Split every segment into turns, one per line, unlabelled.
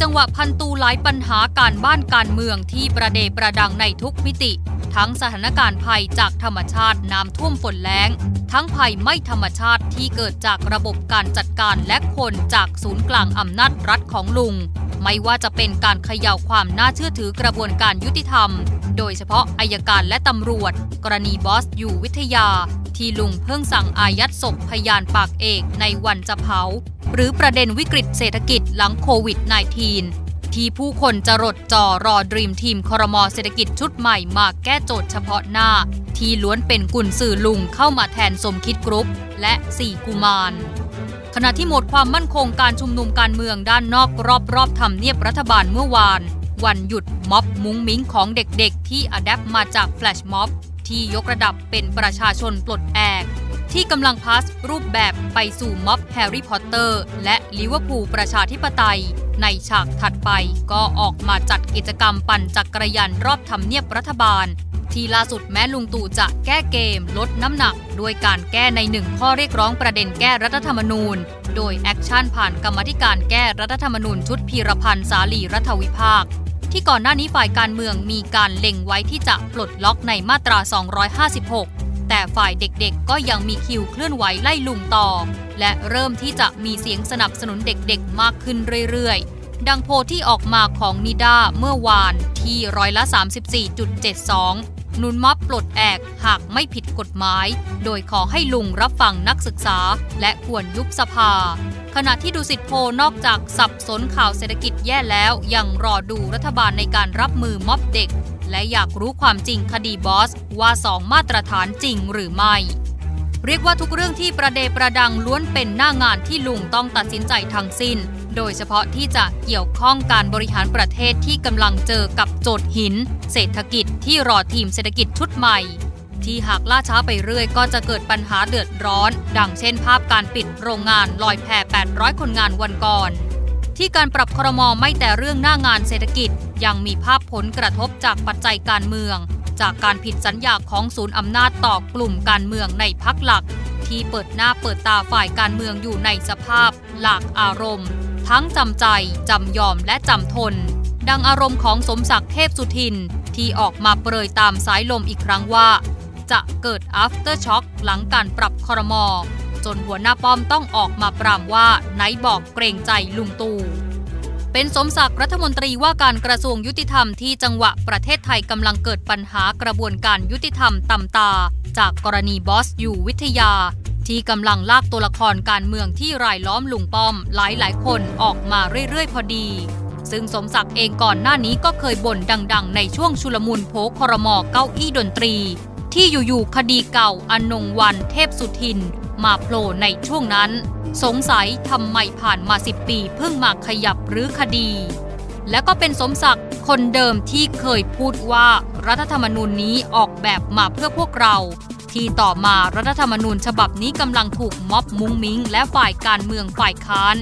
จังหวะพันตูหลายปัญหาการบ้านการเมืองที่ประเดประดังในทุกมิติ ทั้งสถานการณ์ภัยจากธรรมชาติน้ำท่วมฝนแล้ง ทั้งภัยไม่ธรรมชาติที่เกิดจากระบบการจัดการและคนจากศูนย์กลางอำนาจรัฐของลุง ไม่ว่าจะเป็นการเขย่าความน่าเชื่อถือกระบวนการยุติธรรม โดยเฉพาะอายการและตำรวจ กรณีบอสอยู่วิทยา ที่ลุงเพิ่งสั่งอายัดศพพยานปากเอกในวันจะเผา หรือประเด็นวิกฤตเศรษฐกิจหลังโควิด -19 ที่ผู้คนจะรดจ่อรอดรีมทีมครมอเศรษฐกิจชุดใหม่มาแก้โจทย์เฉพาะหน้า ที่ล้วนเป็นกุญสื่อลุงเข้ามาแทนสมคิดกรุ๊ป และสี่กุมาร ขณะที่หมดความมั่นคงการชุมนุมการเมืองด้านนอกรอบรอบทำเนียบรัฐบาลเมื่อวาน วันหยุดม็อบมุ้งมิ้งของเด็กๆ ที่อ d แ p ปมาจากแฟลชม็อบที่ยกระดับเป็นประชาชนปลดแอก ที่กำลังพาสรูปแบบไปสู่ม็อบแฮร์รี่พอตเตอร์ และลิเวอร์พูลประชาธิปไตย ในฉากถัดไปก็ออกมาจัดกิจกรรมปั่นจักรยานรอบทำเนียบรัฐบาล ที่ล่าสุดแม้ลุงตู่จะแก้เกมลดน้ำหนัก ด้วยการแก้ในหนึ่งข้อเรียกร้องประเด็นแก้รัฐธรรมนูญ โดย action ผ่านกรรมาธิการแก้รัฐธรรมนูญชุดพีระพันธุ์สาลีรัฐวิภาคที่ก่อนหน้านี้ฝ่ายการเมืองมีการเล็งไว้ที่จะปลดล็อกในมาตรา 256 แต่ฝ่ายเด็กๆก็ยังมีคิวเคลื่อนไหวไล่ลุงต่อ และเริ่มที่จะมีเสียงสนับสนุนเด็กๆ มากขึ้นเรื่อยๆ ดังโพที่ออกมาของนิด้าเมื่อวานที่ร้อยละ 34.72 นุนม็อบปลดแอกหากไม่ผิดกฎหมาย โดยขอให้ลุงรับฟังนักศึกษา และควรยุบสภา ขณะที่ดูสิทธิโพนอกจากสับสนข่าวเศรษฐกิจแย่แล้วยังรอดูรัฐบาลในการรับมือม็อบเด็ก และอยากรู้ความจริงคดีบอสว่าสองมาตรฐานจริงหรือไม่ เรียกว่าทุกเรื่องที่ประเดประดังล้วนเป็นหน้างานที่ลุงต้องตัดสินใจทั้งสิ้น โดยเฉพาะที่จะเกี่ยวข้องการบริหารประเทศที่กำลังเจอกับโจทย์หิน เศรษฐกิจที่รอทีมเศรษฐกิจชุดใหม่ ที่หากล่าช้าไปเรื่อยก็จะเกิดปัญหาเดือดร้อน ดังเช่นภาพการปิดโรงงานลอยแพ800 คนงานวันก่อน ที่การปรับครมไม่แต่เรื่องหน้างานเศรษฐกิจ ยังมีภาพผลกระทบจากปัจจัยการเมือง จากการผิดสัญญาของศูนย์อำนาจต่อกลุ่มการเมืองในพักหลัก ที่เปิดหน้าเปิดตาฝ่ายการเมืองอยู่ในสภาพ หลากอารมณ์ ทั้งจำใจ จำยอมและจำทน ดังอารมณ์ของสมศักดิ์เทพสุทิน ที่ออกมาเปรยตามสายลมอีกครั้งว่า จะเกิด after shock หลังการปรับครม จนหัวหน้าป้อมต้องออกมาปรามว่าไหนบอกเกรงใจลุงตู่เป็นสมศักดิ์รัฐมนตรีว่าการกระทรวงยุติธรรมที่จังหวะประเทศไทยกำลังเกิดปัญหากระบวนการยุติธรรมต่ำตา จากกรณีบอสอยู่วิทยา ที่กำลังลากตัวละครการเมืองที่รายล้อมลุงป้อมหลายๆคนออกมาเรื่อยๆ พอดี ซึ่งสมศักดิ์เองก่อนหน้านี้ก็เคยบ่นดัง ๆ ในช่วงชุลมุนโผครมอเก้าอี้ดนตรี ที่อยู่ๆคดีเก่าอนงวันเทพสุทิน มาโผล่ในช่วงนั้น สงสัยทำไมผ่านมาสิบปีเพิ่งมาขยับหรือคดี และก็เป็นสมศักดิ์คนเดิมที่เคยพูดว่ารัฐธรรมนูญนี้ออกแบบมาเพื่อพวกเรา ที่ต่อมารัฐธรรมนูญฉบับนี้กำลังถูกม็อบมุ้งมิ้ง และฝ่ายการเมืองฝ่ายค้าน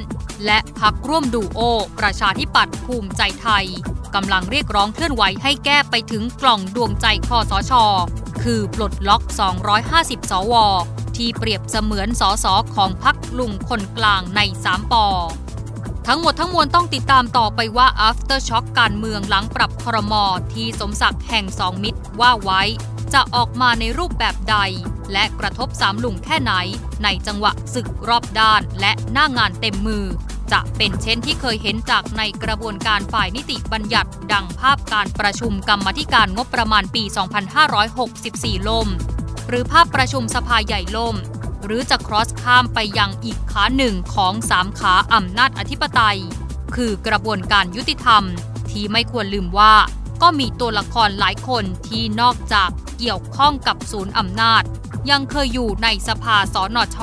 และพักร่วมดูโอ ประชาธิปัตย์ภูมิใจไทยกำลังเรียกร้องเคลื่อนไหวให้แก้ไปถึงกล่องดวงใจคอสช คือปลดล็อก 250 สว ที่เปรียบเสมือนสสของพักลุงคนกลางใน 3ปอทั้งหมดทั้งมวลต้องติดตามต่อไปว่า after shock การเมืองหลังปรับครมที่สมศักดิ์แห่งสองมิตรว่าไว้ จะออกมาในรูปแบบใด และกระทบสามลุงแค่ไหน ในจังหวะศึกรอบด้านและหน้างานเต็มมือ จะเป็นเช่นที่เคยเห็นจากในกระบวนการฝ่ายนิติบัญญัติ ดังภาพการประชุมกรรมธิการงบประมาณปี 2564 ล่ม หรือภาพประชุมสภาใหญ่ล่ม หรือจะ cross ข้ามไปยังอีกขาหนึ่งของสามขาอำนาจอธิปไตย คือกระบวนการยุติธรรม ที่ไม่ควรลืมว่า ก็มีตัวละครหลายคนที่นอกจากเกี่ยวข้องกับศูนย์อำนาจ ยังเคยอยู่ในสภาสนช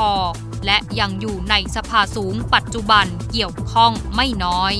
และยังอยู่ในสภาสูงปัจจุบันเกี่ยวข้องไม่น้อย